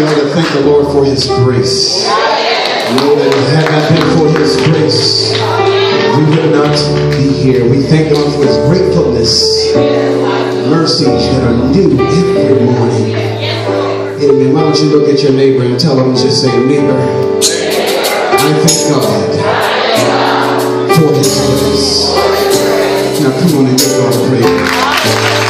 you ought to thank the Lord for his grace. Lord, if it had not been for his grace, we would not be here. We thank God for his gratefulness, mercies that are new every morning. Amen. Why don't you look at your neighbor and tell him, just say, neighbor, I thank God for his grace. Now come on and give God a praise.